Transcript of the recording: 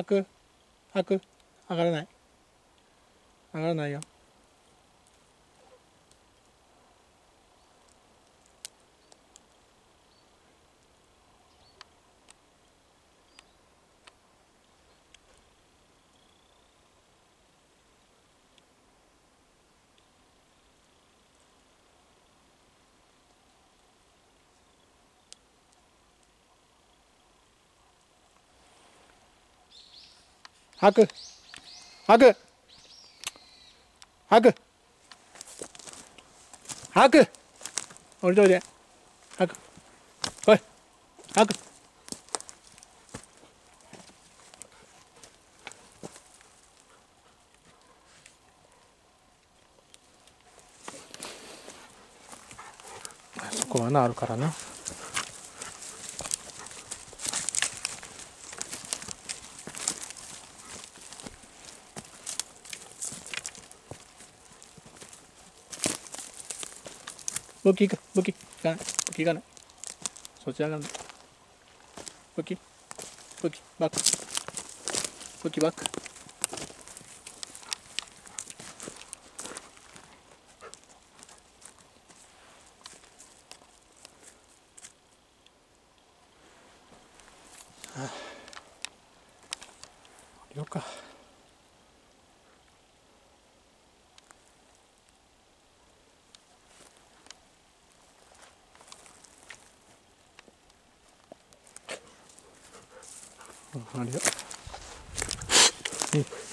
開く？開く？上がらない？上がらないよ。Hakkı. Hakkı. Hakkı. Hakkı. Orada oraya. Hakkı. Koy. Hakkı. そこはなあるからな。武器か武器いかない武器いかな？いそち上がんない武器？武器バック。武器バック。ああ。ようありがとう。うん